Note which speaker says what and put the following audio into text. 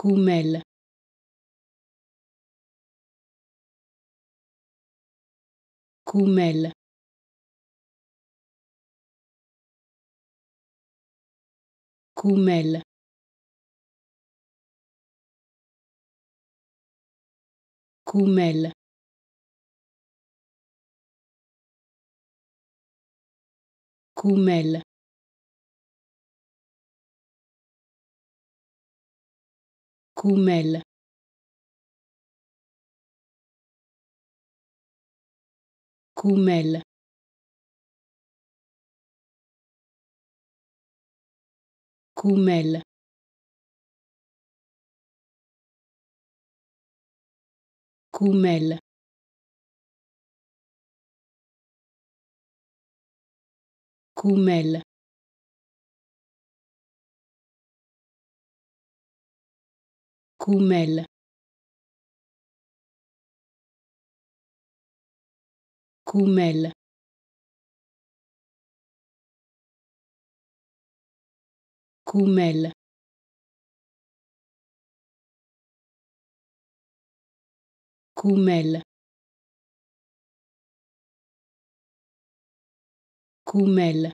Speaker 1: Goumel Goumel Goumel Goumel Goumel Goumel Goumel Goumel Goumel Coumel. Coumel. Coumel. Coumel. Coumel.